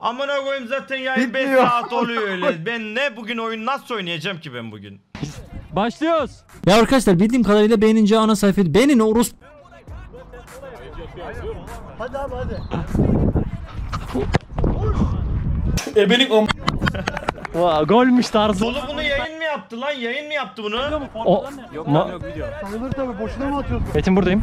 Amına koyayım zaten yayın 5 Bitmiyor. saat oluyor öyle. Ben ne bugün oyun nasıl oynayacağım ki ben bugün? Başlıyoruz. Ya arkadaşlar bildiğim kadarıyla beğenince ana sayfayı beğenin orospu Vaa, golmüş tarzı. Dolu bunu yayın mı yaptı lan? Yayın mı yaptı bunu? O, Ma- Sayılır tabii boşuna mı atıyorsun? Metin buradayım.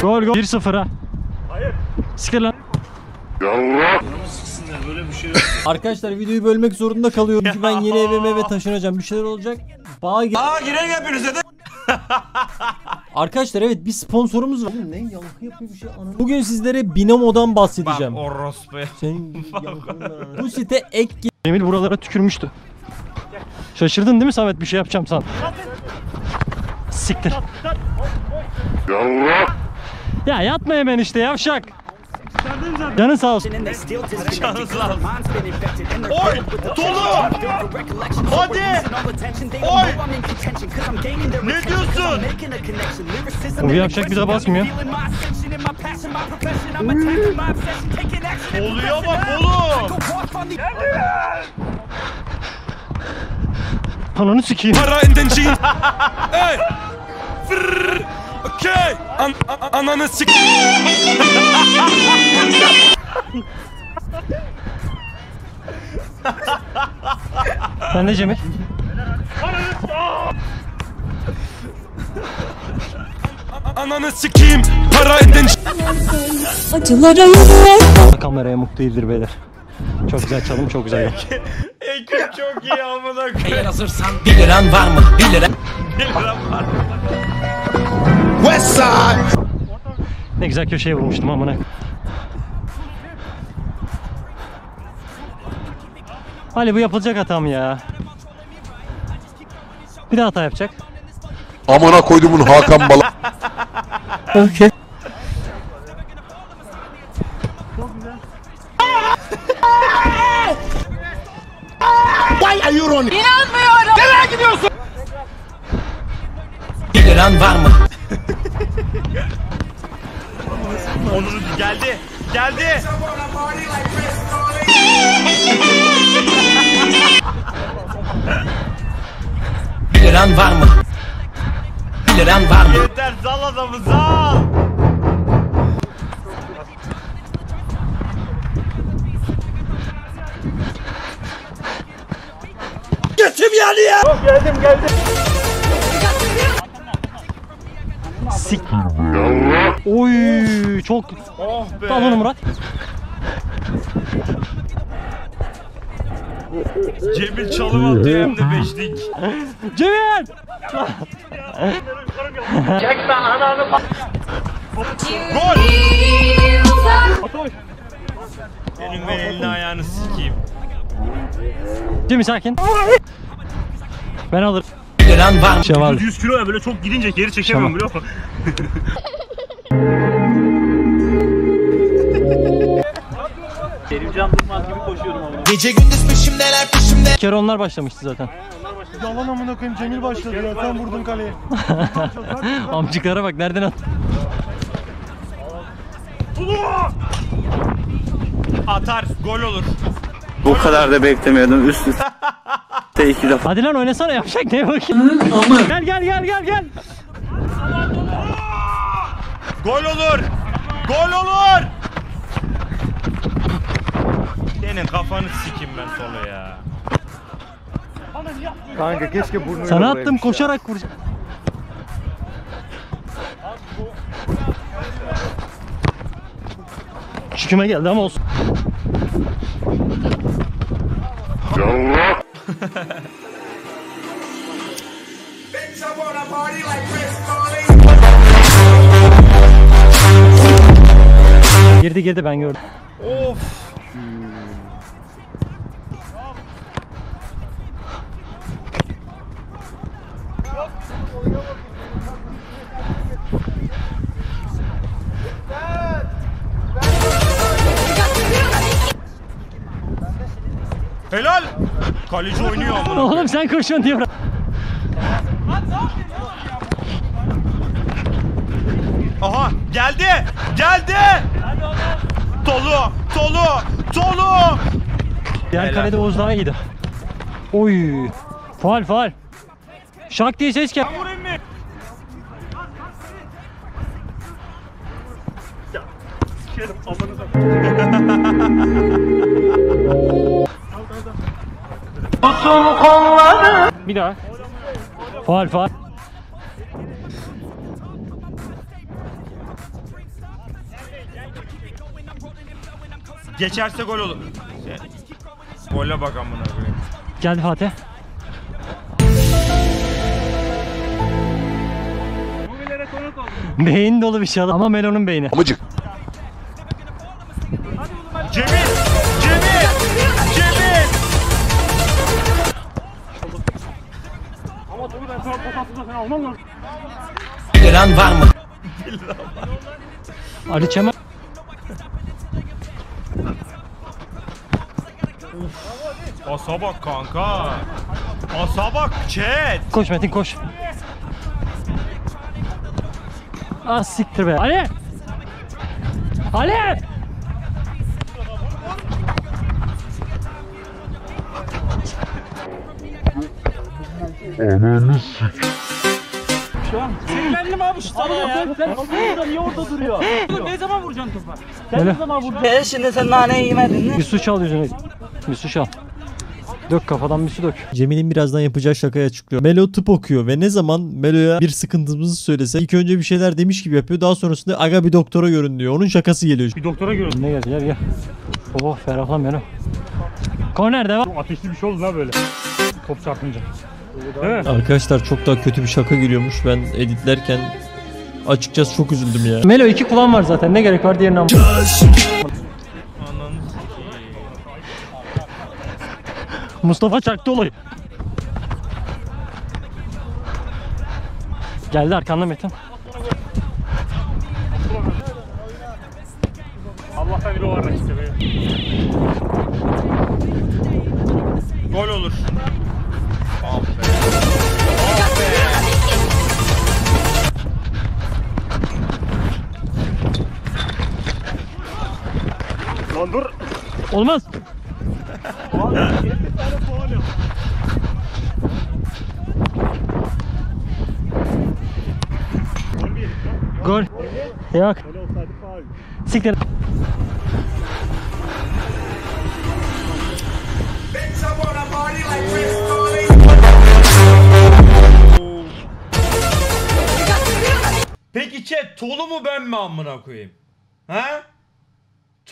Gol gol 1-0 ha. Hayır. Siktir lan. Arkadaşlar videoyu bölmek zorunda kalıyorum çünkü ben yeni evime eve taşınacağım. Bir şeyler olacak. Bağa gir. Bağa giren hepinize de. Arkadaşlar evet bir sponsorumuz var. Oğlum Ne yankı yapıyor bir şey ananı. Bugün sizlere Binamo'dan Bak bahsedeceğim. orospu. Senin. Bu site ek Cemil buralara tükürmüştü. Şaşırdın değil mi Samet bir şey yapacağım san. Siktir. Ya yatma hemen işte yavşak. Canın sağ olsun. Canınız lazım. Oy! Dolu! Hadi! Oy! Ne diyorsun? Bu yavşak daha basmıyor. Oluyor bak oğlum. Ananı sikeyim. Para intention. hey. Okay. An an- ananı sik. Sen de Cemil. Ananı sikeyim. Para intention. Acılara yürüyor. Kameraya mutlu değildir beyler. Çok güzel çalım çok güzel. Ekip çok iyi amına koyayım. hazırsan 1 liran var mı? 1 lira. Güzel köşeye vurmuştum amına. Ali bu yapılacak hatam ya. Bir daha hata yapacak. Amına koydumun Hakan Bala. Okey. Bir liran var mı? Onur geldi. Geldi. Bir liran var mı? 1 liran var mı? Yeter zal adamı zal. Sik. Oy çok. Oh be. Al onu Murat. Cemil çalım atıyor hem de beşlik. Cemil! Gol. Senin ben elini ayağını sikeyim. Cemil sakin. Ben alırım. 1 liran var mı? Şeval. 100 kilo ya böyle çok gidince geri çekemiyorum biliyor musun? Gece gündüz peşimdeler peşimde. Bir kere onlar başlamıştı zaten. Yalan amına koyayım Cemil başladı ya. Sen vurdun kaleye. Amcıklara bak nereden at? Atar gol olur. Bu kadar da beklemiyordum üst üste iki defa. Hadi lan oynasana yapacak ne bakayım. Gel gel gel gel gel. Gol olur. Gol olur. Senin kafanı sikeyim ben solo ya. Kanka keşke burnunu Sana attım koşarak vur. Şüküme geldi ama olsun. Girdi girdi ben gördüm. Of. Helal. Kaleci oynuyor amına. Oğlum sen koşuyorsun diyor. Aha geldi. Geldi. Tolu. Tolu. Tolu. Diğer kalede Oğuz daha iyiydi. Oy. Faal faal. Şak diye ses gel. Bir daha. Faal faal. Geçerse gol olur. Gole bak amına koyayım. Geldi Fatih. Beyin dolu bir şey ama Melo'nun beyni. Amıcık. Cemil! Liran var mı? Ali Çemal. Asa bak kanka. Asa bak chat. Koş Metin koş. Ah siktir be. Ali! Ali! E şimdi sen naneyi yemedin mi? Bir su çal yüzüne. Bir su çal. Dök kafadan bir su dök. Cemil'in birazdan yapacağı şakayı açıklıyor. Melo tıp okuyor ve ne zaman Melo'ya bir sıkıntımızı söylese ilk önce bir şeyler demiş gibi yapıyor. Daha sonrasında aga bir doktora görün diyor. Onun şakası geliyor. Bir doktora görün. Ne gel gel gel. Oh ferahlan beni. Korner devam. Ateşli bir şey oldu lan böyle. Top çarpınca. Arkadaşlar çok daha kötü bir şaka geliyormuş. Ben editlerken açıkçası çok üzüldüm ya. Melo iki kulağın var zaten. Ne gerek var diğerine ama. Mustafa çaktı olayı. Geldi arkanda Metin. Allah'tan biri o var işte be. Gol olur. Olmaz. Gol. Yok. Siktir. Peki chat Tolu mu ben mi amına koyayım? Ha?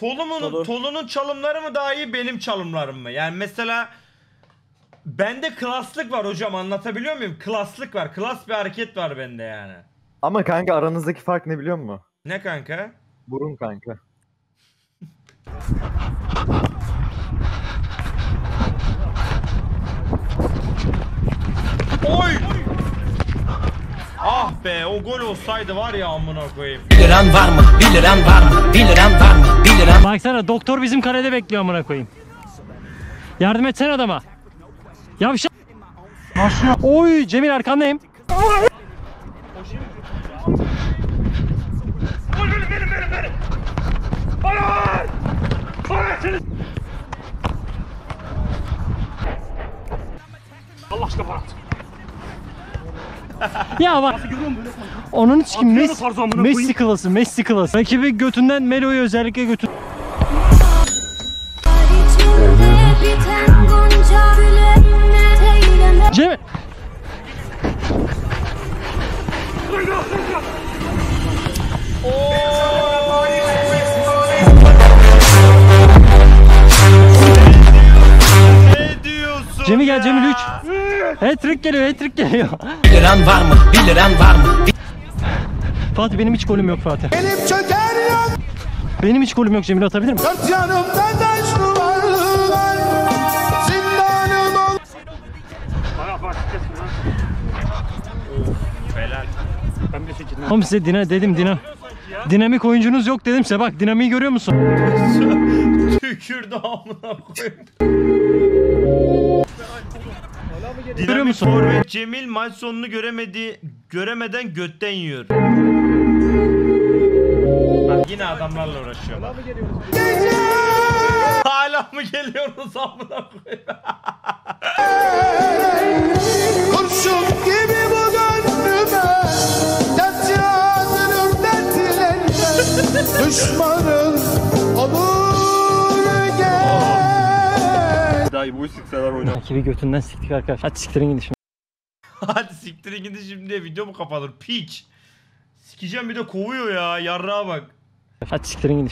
Tolu mu, Tolu. Tolu'nun çalımları mı daha iyi benim çalımlarım mı? Yani mesela bende klaslık var hocam anlatabiliyor muyum? Klaslık var. Klas bir hareket var bende yani. Ama kanka aranızdaki fark ne biliyor musun? Ne kanka? Burun kanka. Oy! Ah be o gol olsaydı var ya amına koyayım. Bir liran var mı? Bir liran var mı? Bir liran var mı? Bir liran Baksana doktor bizim kalede bekliyor amına koyayım. Yardım etsene adama. Yavşak. Oy Cemil arkandayım. Allah aşkına bana. Ya bak. Onun için Atıyor Messi, Messi klası, Messi klası. Rakibi götünden Melo'yu özellikle götür. Diyorsun Cemil gel? Cemil 3. Hat-trick geliyor, hat-trick geliyor. Bir liran var mı? Bir liran var mı? Fatih benim hiç golüm yok Fatih. Benim hiç golüm yok Cemil atabilir mi? Dört yanımda taş duvarlar. Zindanım ol. Helal. Oğlum size dina dedim dina. Dinamik oyuncunuz yok dedim size bak dinamiği görüyor musun? Tükürdü amına koyayım. Görüyor Dinamik musun? forvet Cemil maç sonunu göremedi göremeden götten yiyor. Bak yine adamlarla uğraşıyor. Hala mı geliyorsunuz amına koyayım? gel. Rakibi götünden siktik arkadaş. Hadi siktirin gidin şimdi. Hadi siktirin gidin şimdi video mu kapatır? Piç. Sikeceğim bir de kovuyor ya yarrağa bak. Hadi siktirin gidin